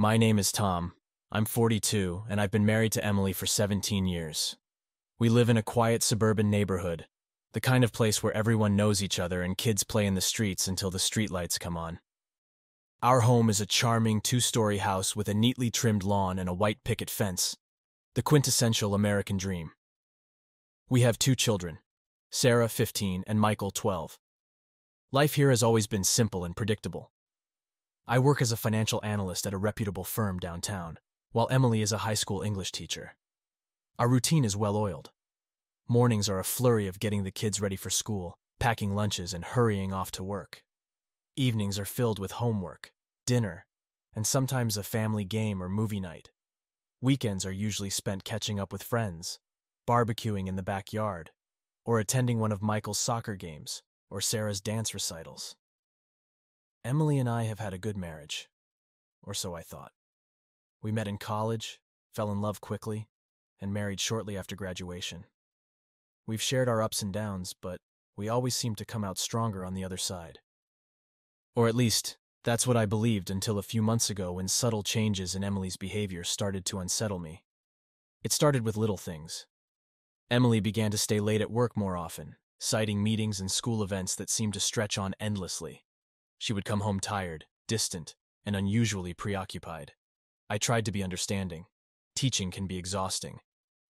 My name is Tom. I'm 42, and I've been married to Emily for 17 years. We live in a quiet suburban neighborhood, the kind of place where everyone knows each other and kids play in the streets until the streetlights come on. Our home is a charming two story house with a neatly trimmed lawn and a white picket fence, the quintessential American dream. We have two children Sarah, 15, and Michael, 12. Life here has always been simple and predictable. I work as a financial analyst at a reputable firm downtown, while Emily is a high school English teacher. Our routine is well oiled. Mornings are a flurry of getting the kids ready for school, packing lunches, and hurrying off to work. Evenings are filled with homework, dinner, and sometimes a family game or movie night. Weekends are usually spent catching up with friends, barbecuing in the backyard, or attending one of Michael's soccer games or Sarah's dance recitals. Emily and I have had a good marriage, or so I thought. We met in college, fell in love quickly, and married shortly after graduation. We've shared our ups and downs, but we always seem to come out stronger on the other side. Or at least, that's what I believed until a few months ago when subtle changes in Emily's behavior started to unsettle me. It started with little things. Emily began to stay late at work more often, citing meetings and school events that seemed to stretch on endlessly. She would come home tired, distant, and unusually preoccupied. I tried to be understanding. Teaching can be exhausting.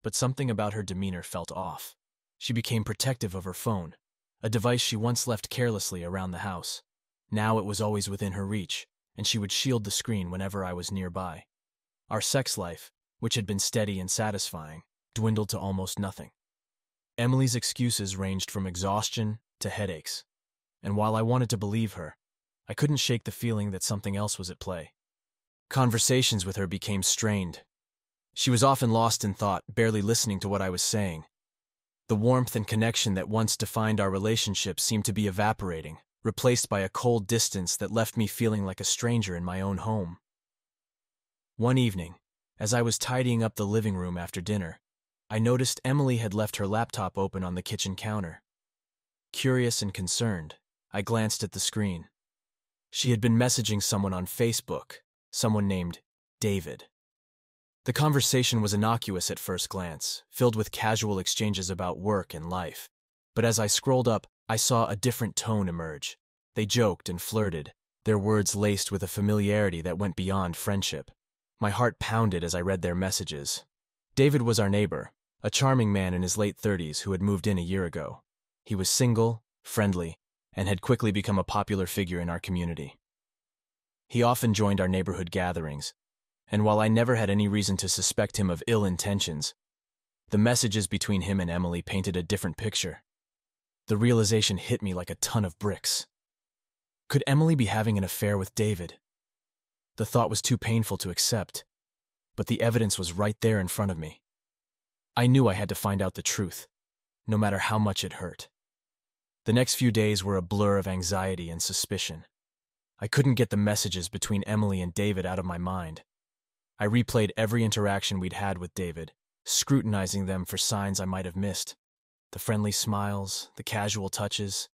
But something about her demeanor felt off. She became protective of her phone, a device she once left carelessly around the house. Now it was always within her reach, and she would shield the screen whenever I was nearby. Our sex life, which had been steady and satisfying, dwindled to almost nothing. Emily's excuses ranged from exhaustion to headaches, and while I wanted to believe her, I couldn't shake the feeling that something else was at play. Conversations with her became strained. She was often lost in thought, barely listening to what I was saying. The warmth and connection that once defined our relationship seemed to be evaporating, replaced by a cold distance that left me feeling like a stranger in my own home. One evening, as I was tidying up the living room after dinner, I noticed Emily had left her laptop open on the kitchen counter. Curious and concerned, I glanced at the screen. She had been messaging someone on Facebook, someone named David. The conversation was innocuous at first glance, filled with casual exchanges about work and life. But as I scrolled up, I saw a different tone emerge. They joked and flirted, their words laced with a familiarity that went beyond friendship. My heart pounded as I read their messages. David was our neighbor, a charming man in his late 30s who had moved in a year ago. He was single, friendly, and had quickly become a popular figure in our community. He often joined our neighborhood gatherings, and while I never had any reason to suspect him of ill intentions, the messages between him and Emily painted a different picture. The realization hit me like a ton of bricks. Could Emily be having an affair with David? The thought was too painful to accept, but the evidence was right there in front of me. I knew I had to find out the truth, no matter how much it hurt. The next few days were a blur of anxiety and suspicion. I couldn't get the messages between Emily and David out of my mind. I replayed every interaction we'd had with David, scrutinizing them for signs I might have missed. The friendly smiles, the casual touches.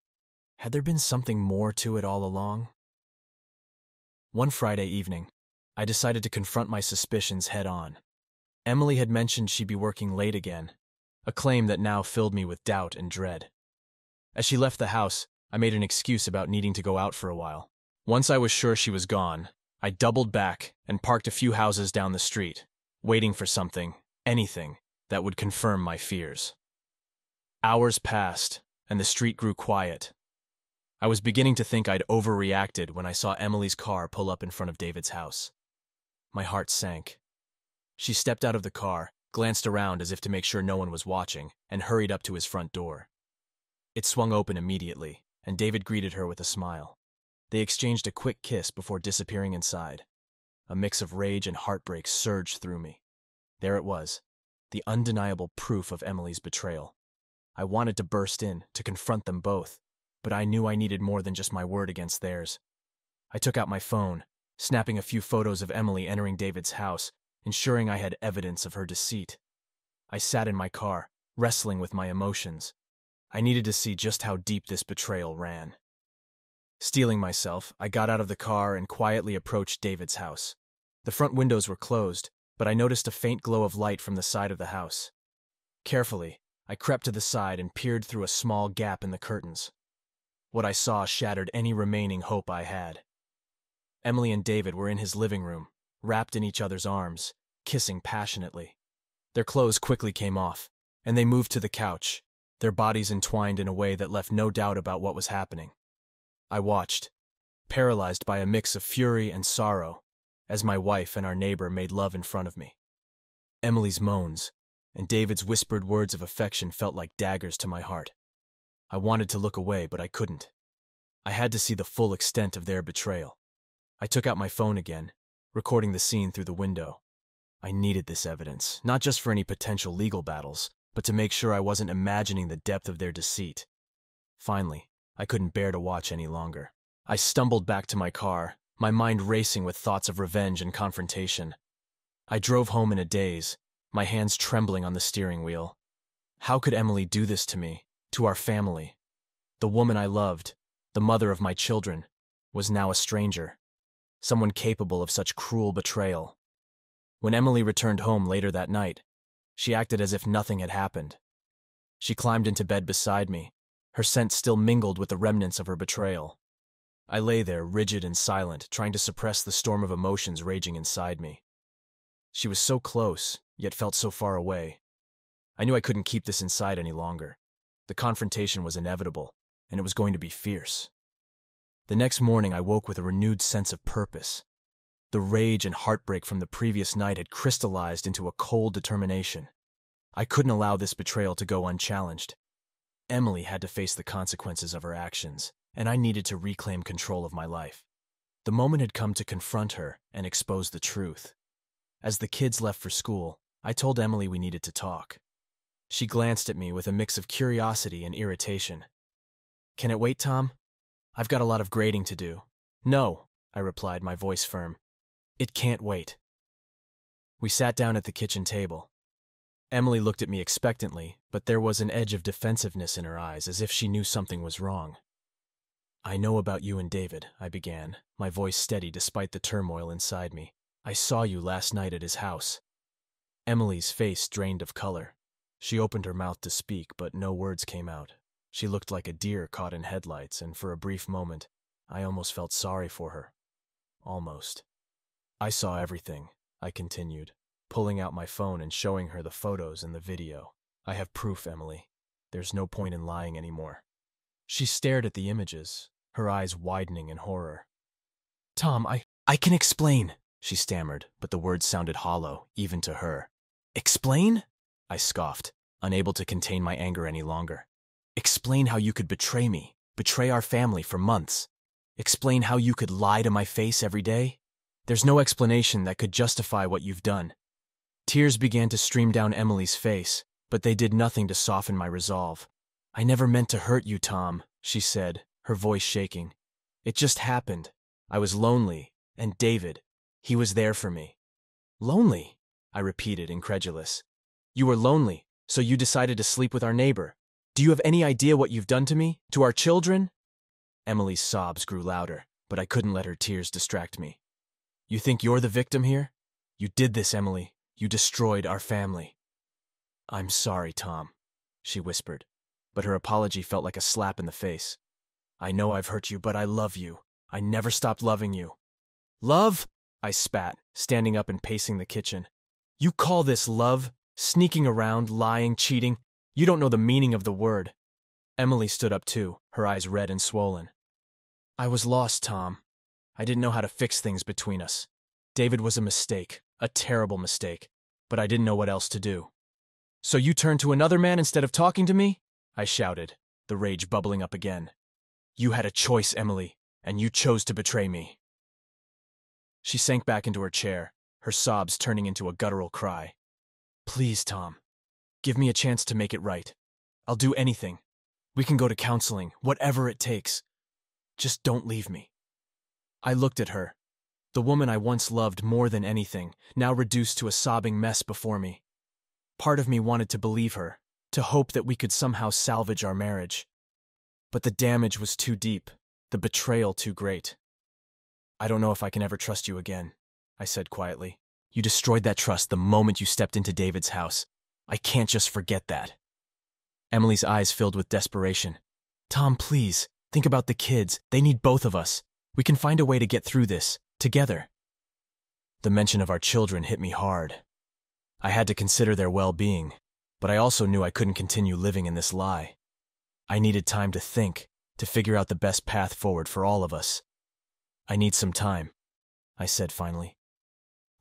Had there been something more to it all along? One Friday evening, I decided to confront my suspicions head on. Emily had mentioned she'd be working late again, a claim that now filled me with doubt and dread. As she left the house, I made an excuse about needing to go out for a while. Once I was sure she was gone, I doubled back and parked a few houses down the street, waiting for something, anything, that would confirm my fears. Hours passed, and the street grew quiet. I was beginning to think I'd overreacted when I saw Emily's car pull up in front of David's house. My heart sank. She stepped out of the car, glanced around as if to make sure no one was watching, and hurried up to his front door. It swung open immediately, and David greeted her with a smile. They exchanged a quick kiss before disappearing inside. A mix of rage and heartbreak surged through me. There it was, the undeniable proof of Emily's betrayal. I wanted to burst in, to confront them both, but I knew I needed more than just my word against theirs. I took out my phone, snapping a few photos of Emily entering David's house, ensuring I had evidence of her deceit. I sat in my car, wrestling with my emotions. I needed to see just how deep this betrayal ran. Steeling myself, I got out of the car and quietly approached David's house. The front windows were closed, but I noticed a faint glow of light from the side of the house. Carefully, I crept to the side and peered through a small gap in the curtains. What I saw shattered any remaining hope I had. Emily and David were in his living room, wrapped in each other's arms, kissing passionately. Their clothes quickly came off, and they moved to the couch, their bodies entwined in a way that left no doubt about what was happening. I watched, paralyzed by a mix of fury and sorrow, as my wife and our neighbor made love in front of me. Emily's moans and David's whispered words of affection felt like daggers to my heart. I wanted to look away, but I couldn't. I had to see the full extent of their betrayal. I took out my phone again, recording the scene through the window. I needed this evidence, not just for any potential legal battles, but to make sure I wasn't imagining the depth of their deceit. Finally, I couldn't bear to watch any longer. I stumbled back to my car, my mind racing with thoughts of revenge and confrontation. I drove home in a daze, my hands trembling on the steering wheel. How could Emily do this to me, to our family? The woman I loved, the mother of my children, was now a stranger, someone capable of such cruel betrayal. When Emily returned home later that night, she acted as if nothing had happened. She climbed into bed beside me, her scent still mingled with the remnants of her betrayal. I lay there, rigid and silent, trying to suppress the storm of emotions raging inside me. She was so close, yet felt so far away. I knew I couldn't keep this inside any longer. The confrontation was inevitable, and it was going to be fierce. The next morning, I woke with a renewed sense of purpose. The rage and heartbreak from the previous night had crystallized into a cold determination. I couldn't allow this betrayal to go unchallenged. Emily had to face the consequences of her actions, and I needed to reclaim control of my life. The moment had come to confront her and expose the truth. As the kids left for school, I told Emily we needed to talk. She glanced at me with a mix of curiosity and irritation. Can it wait, Tom? I've got a lot of grading to do. No, I replied, my voice firm. It can't wait. We sat down at the kitchen table. Emily looked at me expectantly, but there was an edge of defensiveness in her eyes, as if she knew something was wrong. I know about you and David, I began, my voice steady despite the turmoil inside me. I saw you last night at his house. Emily's face drained of color. She opened her mouth to speak, but no words came out. She looked like a deer caught in headlights, and for a brief moment, I almost felt sorry for her. Almost. I saw everything, I continued, pulling out my phone and showing her the photos and the video. I have proof, Emily. There's no point in lying anymore. She stared at the images, her eyes widening in horror. Tom, I, I can explain, she stammered, but the words sounded hollow, even to her. Explain? I scoffed, unable to contain my anger any longer. Explain how you could betray me, betray our family for months. Explain how you could lie to my face every day. There's no explanation that could justify what you've done. Tears began to stream down Emily's face, but they did nothing to soften my resolve. I never meant to hurt you, Tom, she said, her voice shaking. It just happened. I was lonely, and David, he was there for me. Lonely? I repeated, incredulous. You were lonely, so you decided to sleep with our neighbor. Do you have any idea what you've done to me? To our children? Emily's sobs grew louder, but I couldn't let her tears distract me. You think you're the victim here? You did this, Emily. You destroyed our family. I'm sorry, Tom, she whispered, but her apology felt like a slap in the face. I know I've hurt you, but I love you. I never stopped loving you. Love? I spat, standing up and pacing the kitchen. You call this love? Sneaking around, lying, cheating? You don't know the meaning of the word. Emily stood up too, her eyes red and swollen. I was lost, Tom. I didn't know how to fix things between us. David was a mistake, a terrible mistake, but I didn't know what else to do. So you turned to another man instead of talking to me? I shouted, the rage bubbling up again. You had a choice, Emily, and you chose to betray me. She sank back into her chair, her sobs turning into a guttural cry. Please, Tom. Give me a chance to make it right. I'll do anything. We can go to counseling, whatever it takes. Just don't leave me. I looked at her, the woman I once loved more than anything, now reduced to a sobbing mess before me. Part of me wanted to believe her, to hope that we could somehow salvage our marriage. But the damage was too deep, the betrayal too great. I don't know if I can ever trust you again, I said quietly. You destroyed that trust the moment you stepped into David's house. I can't just forget that. Emily's eyes filled with desperation. Tom, please, think about the kids. They need both of us. We can find a way to get through this, together. The mention of our children hit me hard. I had to consider their well being, but I also knew I couldn't continue living in this lie. I needed time to think, to figure out the best path forward for all of us. I need some time, I said finally.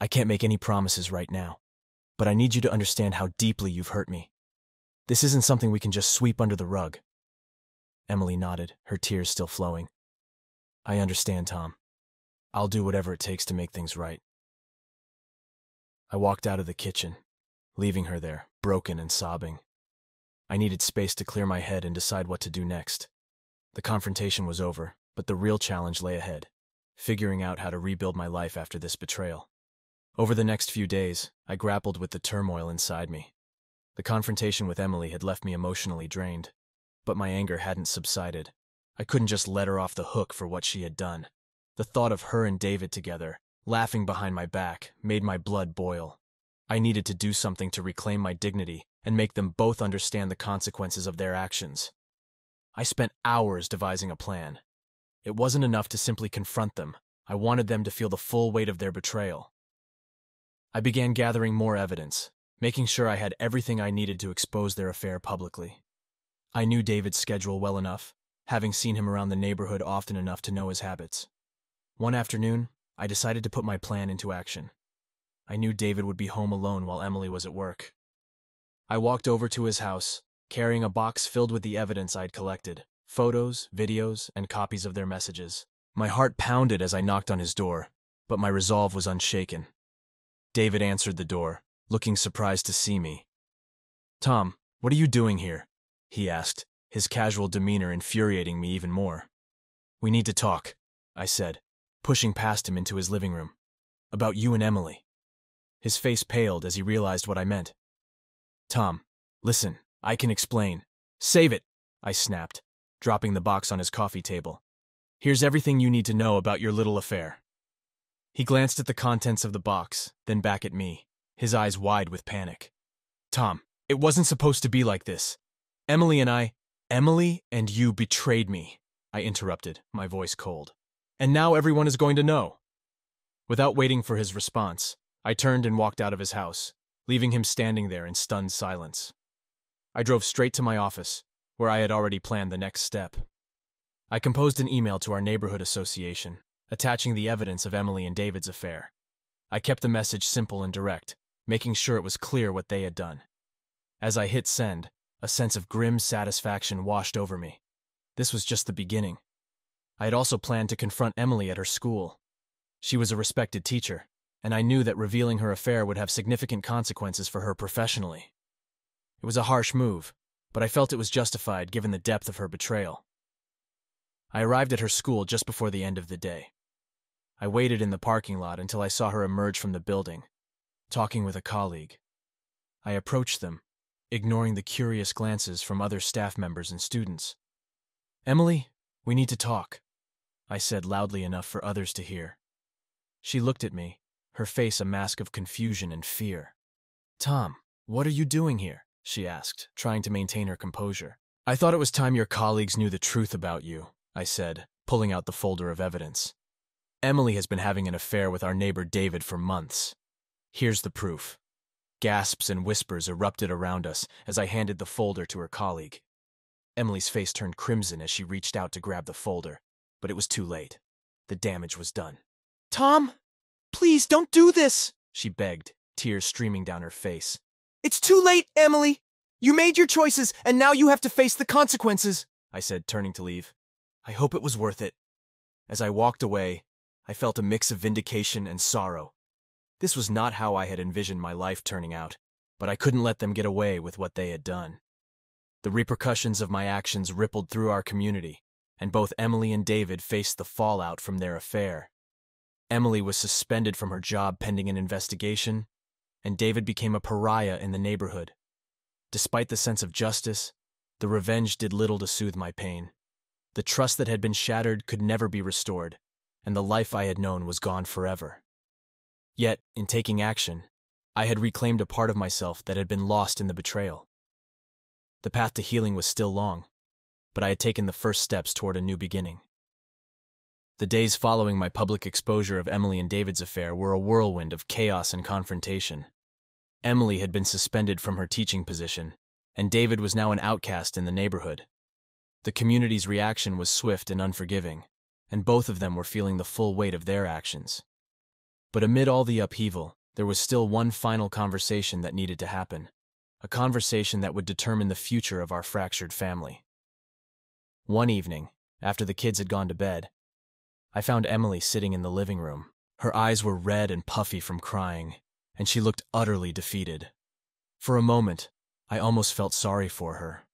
I can't make any promises right now, but I need you to understand how deeply you've hurt me. This isn't something we can just sweep under the rug. Emily nodded, her tears still flowing. I understand, Tom. I'll do whatever it takes to make things right. I walked out of the kitchen, leaving her there, broken and sobbing. I needed space to clear my head and decide what to do next. The confrontation was over, but the real challenge lay ahead figuring out how to rebuild my life after this betrayal. Over the next few days, I grappled with the turmoil inside me. The confrontation with Emily had left me emotionally drained, but my anger hadn't subsided. I couldn't just let her off the hook for what she had done. The thought of her and David together, laughing behind my back, made my blood boil. I needed to do something to reclaim my dignity and make them both understand the consequences of their actions. I spent hours devising a plan. It wasn't enough to simply confront them. I wanted them to feel the full weight of their betrayal. I began gathering more evidence, making sure I had everything I needed to expose their affair publicly. I knew David's schedule well enough, having seen him around the neighborhood often enough to know his habits. One afternoon, I decided to put my plan into action. I knew David would be home alone while Emily was at work. I walked over to his house, carrying a box filled with the evidence I'd collected photos, videos, and copies of their messages. My heart pounded as I knocked on his door, but my resolve was unshaken. David answered the door, looking surprised to see me. Tom, what are you doing here? he asked, his casual demeanor infuriating me even more. We need to talk, I said, pushing past him into his living room. About you and Emily. His face paled as he realized what I meant. Tom, listen, I can explain. Save it, I snapped, dropping the box on his coffee table. Here's everything you need to know about your little affair. He glanced at the contents of the box, then back at me, his eyes wide with panic. Tom, it wasn't supposed to be like this. Emily and I, Emily and you betrayed me, I interrupted, my voice cold and now everyone is going to know. Without waiting for his response, I turned and walked out of his house, leaving him standing there in stunned silence. I drove straight to my office, where I had already planned the next step. I composed an email to our neighborhood association, attaching the evidence of Emily and David's affair. I kept the message simple and direct, making sure it was clear what they had done. As I hit send, a sense of grim satisfaction washed over me. This was just the beginning. I had also planned to confront Emily at her school. She was a respected teacher, and I knew that revealing her affair would have significant consequences for her professionally. It was a harsh move, but I felt it was justified given the depth of her betrayal. I arrived at her school just before the end of the day. I waited in the parking lot until I saw her emerge from the building, talking with a colleague. I approached them, ignoring the curious glances from other staff members and students. Emily, we need to talk. I said loudly enough for others to hear. She looked at me, her face a mask of confusion and fear. Tom, what are you doing here? she asked, trying to maintain her composure. I thought it was time your colleagues knew the truth about you, I said, pulling out the folder of evidence. Emily has been having an affair with our neighbor David for months. Here's the proof. Gasps and whispers erupted around us as I handed the folder to her colleague. Emily's face turned crimson as she reached out to grab the folder, but it was too late. The damage was done. Tom, please don't do this, she begged, tears streaming down her face. It's too late, Emily. You made your choices, and now you have to face the consequences, I said, turning to leave. I hope it was worth it. As I walked away, I felt a mix of vindication and sorrow. This was not how I had envisioned my life turning out, but I couldn't let them get away with what they had done. The repercussions of my actions rippled through our community, and both Emily and David faced the fallout from their affair. Emily was suspended from her job pending an investigation, and David became a pariah in the neighborhood. Despite the sense of justice, the revenge did little to soothe my pain. The trust that had been shattered could never be restored, and the life I had known was gone forever. Yet, in taking action, I had reclaimed a part of myself that had been lost in the betrayal. The path to healing was still long, but I had taken the first steps toward a new beginning. The days following my public exposure of Emily and David's affair were a whirlwind of chaos and confrontation. Emily had been suspended from her teaching position, and David was now an outcast in the neighborhood. The community's reaction was swift and unforgiving, and both of them were feeling the full weight of their actions. But amid all the upheaval, there was still one final conversation that needed to happen, a conversation that would determine the future of our fractured family. One evening, after the kids had gone to bed, I found Emily sitting in the living room. Her eyes were red and puffy from crying, and she looked utterly defeated. For a moment, I almost felt sorry for her.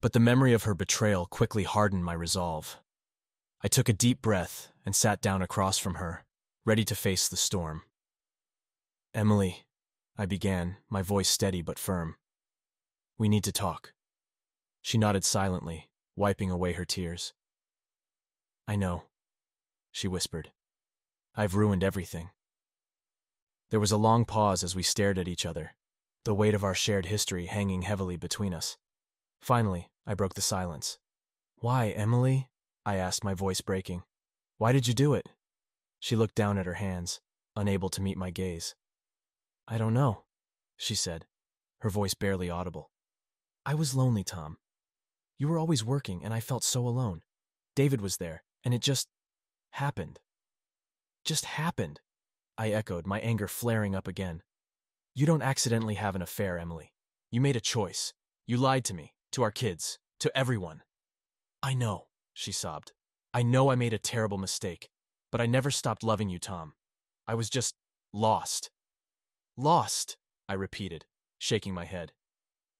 But the memory of her betrayal quickly hardened my resolve. I took a deep breath and sat down across from her, ready to face the storm. Emily, I began, my voice steady but firm. We need to talk. She nodded silently, wiping away her tears. I know, she whispered. I've ruined everything. There was a long pause as we stared at each other, the weight of our shared history hanging heavily between us. Finally, I broke the silence. Why, Emily? I asked, my voice breaking. Why did you do it? She looked down at her hands, unable to meet my gaze. I don't know, she said, her voice barely audible. I was lonely, Tom. You were always working, and I felt so alone. David was there, and it just happened. Just happened. I echoed, my anger flaring up again. You don't accidentally have an affair, Emily. You made a choice. You lied to me, to our kids, to everyone. I know, she sobbed. I know I made a terrible mistake, but I never stopped loving you, Tom. I was just lost. Lost, I repeated, shaking my head.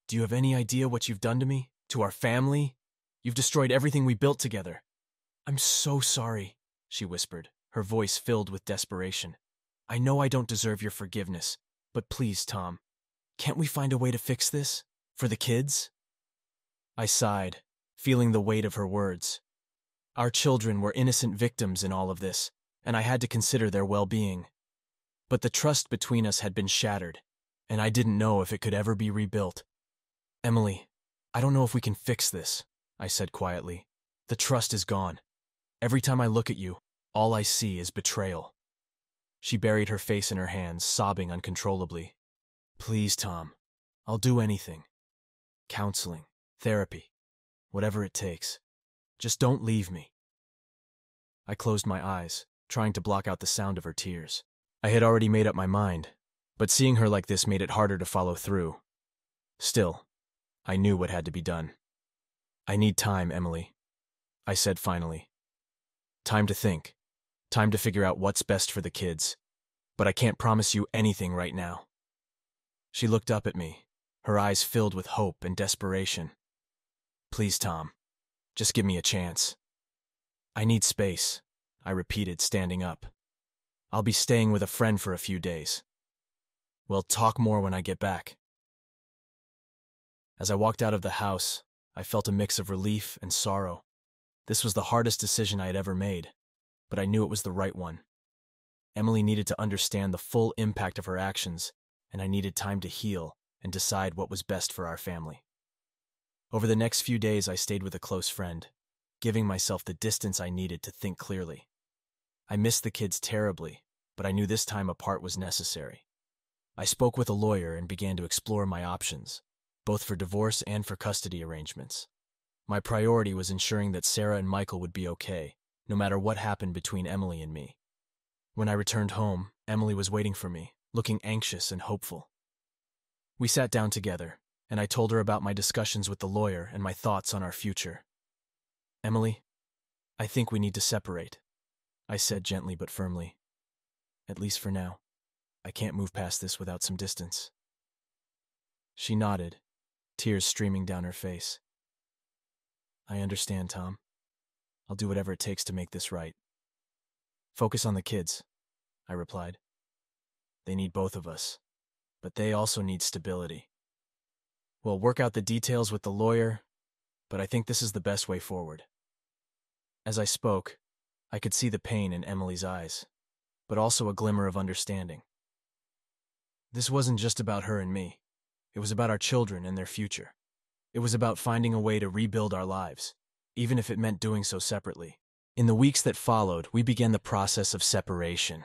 Do you have any idea what you've done to me? To our family? You've destroyed everything we built together. I'm so sorry, she whispered, her voice filled with desperation. I know I don't deserve your forgiveness, but please, Tom, can't we find a way to fix this? For the kids? I sighed, feeling the weight of her words. Our children were innocent victims in all of this, and I had to consider their well being. But the trust between us had been shattered, and I didn't know if it could ever be rebuilt. Emily, I don't know if we can fix this, I said quietly. The trust is gone. Every time I look at you, all I see is betrayal. She buried her face in her hands, sobbing uncontrollably. Please, Tom. I'll do anything. Counseling, therapy, whatever it takes. Just don't leave me. I closed my eyes, trying to block out the sound of her tears. I had already made up my mind, but seeing her like this made it harder to follow through. Still, I knew what had to be done. I need time, Emily, I said finally. Time to think. Time to figure out what's best for the kids. But I can't promise you anything right now. She looked up at me, her eyes filled with hope and desperation. Please, Tom, just give me a chance. I need space, I repeated, standing up. I'll be staying with a friend for a few days. We'll talk more when I get back. As I walked out of the house, I felt a mix of relief and sorrow. This was the hardest decision I had ever made but I knew it was the right one. Emily needed to understand the full impact of her actions, and I needed time to heal and decide what was best for our family. Over the next few days, I stayed with a close friend, giving myself the distance I needed to think clearly. I missed the kids terribly, but I knew this time apart was necessary. I spoke with a lawyer and began to explore my options, both for divorce and for custody arrangements. My priority was ensuring that Sarah and Michael would be okay, no matter what happened between Emily and me. When I returned home, Emily was waiting for me, looking anxious and hopeful. We sat down together, and I told her about my discussions with the lawyer and my thoughts on our future. Emily, I think we need to separate, I said gently but firmly. At least for now. I can't move past this without some distance. She nodded, tears streaming down her face. I understand, Tom. I'll do whatever it takes to make this right. Focus on the kids, I replied. They need both of us, but they also need stability. We'll work out the details with the lawyer, but I think this is the best way forward. As I spoke, I could see the pain in Emily's eyes. but also a glimmer of understanding. This wasn't just about her and me. It was about our children and their future. It was about finding a way to rebuild our lives, even if it meant doing so separately. In the weeks that followed, we began the process of separation.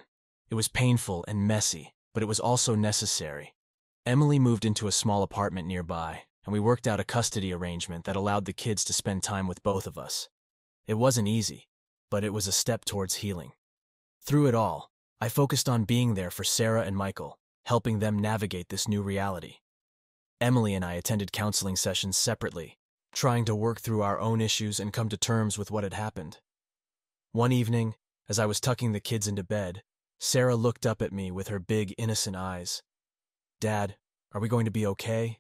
It was painful and messy, but it was also necessary. Emily moved into a small apartment nearby, and we worked out a custody arrangement that allowed the kids to spend time with both of us. It wasn't easy, but it was a step towards healing. Through it all, I focused on being there for Sarah and Michael, helping them navigate this new reality. Emily and I attended counseling sessions separately, trying to work through our own issues and come to terms with what had happened. One evening, as I was tucking the kids into bed, Sarah looked up at me with her big, innocent eyes. Dad, are we going to be okay?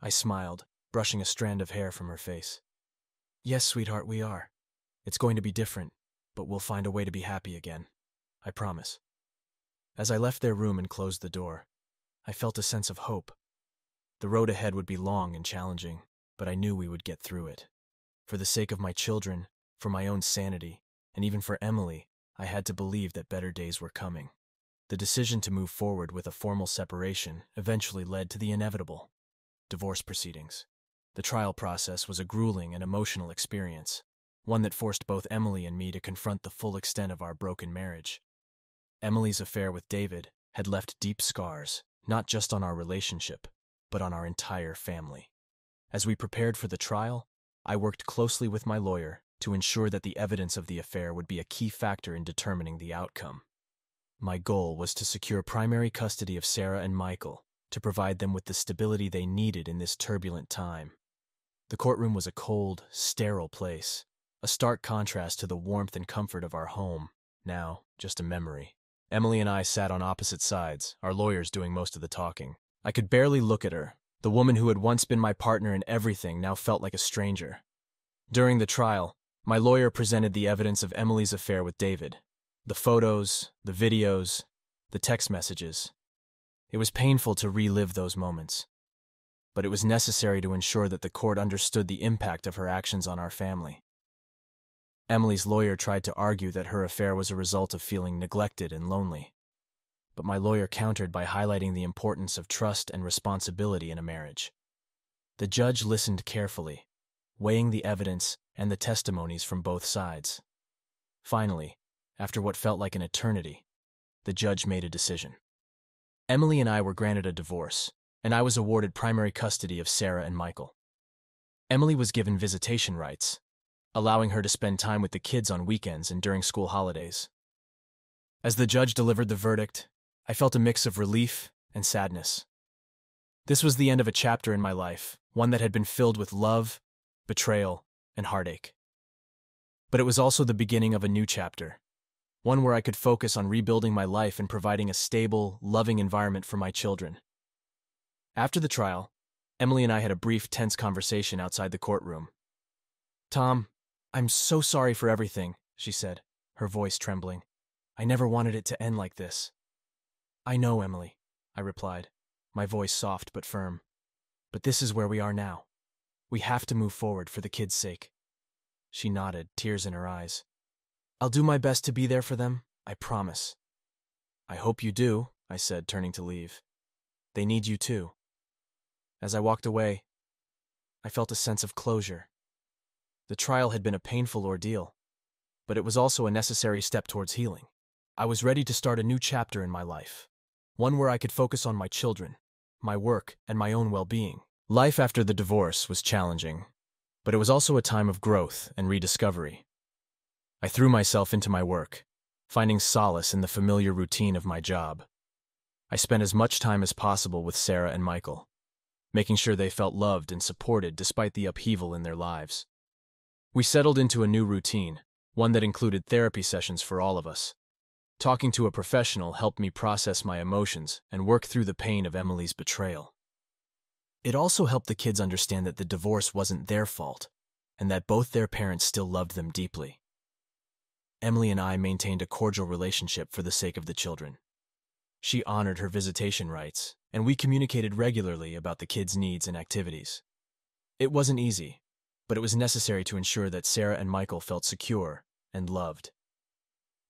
I smiled, brushing a strand of hair from her face. Yes, sweetheart, we are. It's going to be different, but we'll find a way to be happy again. I promise. As I left their room and closed the door, I felt a sense of hope. The road ahead would be long and challenging, but I knew we would get through it. For the sake of my children, for my own sanity, and even for Emily, I had to believe that better days were coming. The decision to move forward with a formal separation eventually led to the inevitable divorce proceedings. The trial process was a grueling and emotional experience, one that forced both Emily and me to confront the full extent of our broken marriage. Emily's affair with David had left deep scars, not just on our relationship, but on our entire family. As we prepared for the trial, I worked closely with my lawyer to ensure that the evidence of the affair would be a key factor in determining the outcome. My goal was to secure primary custody of Sarah and Michael to provide them with the stability they needed in this turbulent time. The courtroom was a cold, sterile place, a stark contrast to the warmth and comfort of our home, now just a memory. Emily and I sat on opposite sides, our lawyers doing most of the talking. I could barely look at her. The woman who had once been my partner in everything now felt like a stranger. During the trial, my lawyer presented the evidence of Emily's affair with David the photos, the videos, the text messages. It was painful to relive those moments, but it was necessary to ensure that the court understood the impact of her actions on our family. Emily's lawyer tried to argue that her affair was a result of feeling neglected and lonely, but my lawyer countered by highlighting the importance of trust and responsibility in a marriage. The judge listened carefully, weighing the evidence and the testimonies from both sides. Finally, after what felt like an eternity, the judge made a decision. Emily and I were granted a divorce, and I was awarded primary custody of Sarah and Michael. Emily was given visitation rights, allowing her to spend time with the kids on weekends and during school holidays. As the judge delivered the verdict, I felt a mix of relief and sadness. This was the end of a chapter in my life, one that had been filled with love, betrayal, and heartache. But it was also the beginning of a new chapter, one where I could focus on rebuilding my life and providing a stable, loving environment for my children. After the trial, Emily and I had a brief, tense conversation outside the courtroom. Tom, I'm so sorry for everything, she said, her voice trembling. I never wanted it to end like this. I know, Emily, I replied, my voice soft but firm. But this is where we are now. We have to move forward for the kids' sake. She nodded, tears in her eyes. I'll do my best to be there for them, I promise. I hope you do, I said, turning to leave. They need you too. As I walked away, I felt a sense of closure. The trial had been a painful ordeal, but it was also a necessary step towards healing. I was ready to start a new chapter in my life, one where I could focus on my children, my work, and my own well being. Life after the divorce was challenging, but it was also a time of growth and rediscovery. I threw myself into my work, finding solace in the familiar routine of my job. I spent as much time as possible with Sarah and Michael, making sure they felt loved and supported despite the upheaval in their lives. We settled into a new routine, one that included therapy sessions for all of us. Talking to a professional helped me process my emotions and work through the pain of Emily's betrayal. It also helped the kids understand that the divorce wasn't their fault and that both their parents still loved them deeply. Emily and I maintained a cordial relationship for the sake of the children. She honored her visitation rights, and we communicated regularly about the kids' needs and activities. It wasn't easy, but it was necessary to ensure that Sarah and Michael felt secure and loved.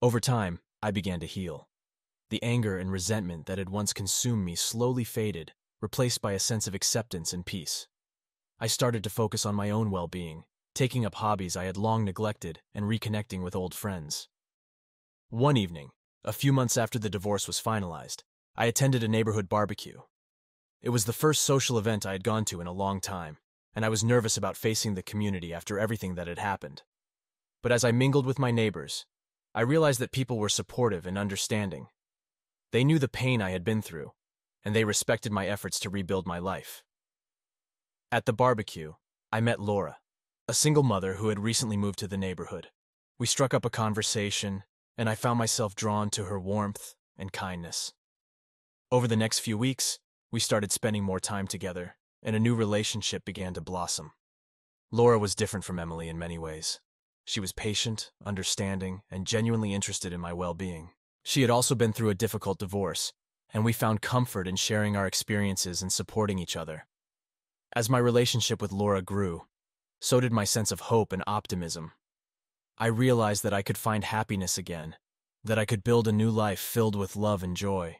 Over time, I began to heal. The anger and resentment that had once consumed me slowly faded, replaced by a sense of acceptance and peace. I started to focus on my own well being, taking up hobbies I had long neglected and reconnecting with old friends. One evening, a few months after the divorce was finalized, I attended a neighborhood barbecue. It was the first social event I had gone to in a long time, and I was nervous about facing the community after everything that had happened. But as I mingled with my neighbors, I realized that people were supportive and understanding. They knew the pain I had been through, and they respected my efforts to rebuild my life. At the barbecue, I met Laura, a single mother who had recently moved to the neighborhood. We struck up a conversation, and I found myself drawn to her warmth and kindness. Over the next few weeks, we started spending more time together, and a new relationship began to blossom. Laura was different from Emily in many ways. She was patient, understanding, and genuinely interested in my well being. She had also been through a difficult divorce, and we found comfort in sharing our experiences and supporting each other. As my relationship with Laura grew, so did my sense of hope and optimism. I realized that I could find happiness again, that I could build a new life filled with love and joy.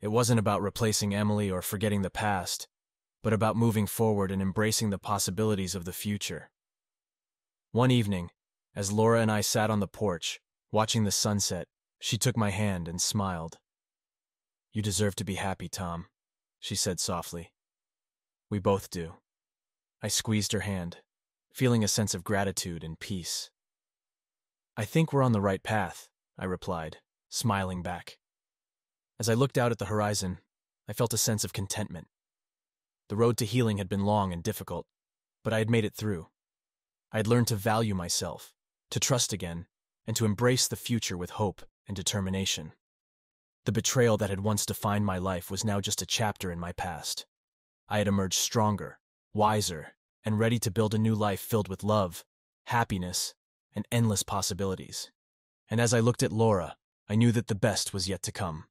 It wasn't about replacing Emily or forgetting the past, but about moving forward and embracing the possibilities of the future. One evening, as Laura and I sat on the porch, watching the sunset, she took my hand and smiled. You deserve to be happy, Tom, she said softly. We both do. I squeezed her hand, feeling a sense of gratitude and peace. I think we're on the right path, I replied, smiling back. As I looked out at the horizon, I felt a sense of contentment. The road to healing had been long and difficult, but I had made it through. I had learned to value myself, to trust again, and to embrace the future with hope and determination. The betrayal that had once defined my life was now just a chapter in my past. I had emerged stronger, wiser, and ready to build a new life filled with love, happiness, and endless possibilities. And as I looked at Laura, I knew that the best was yet to come.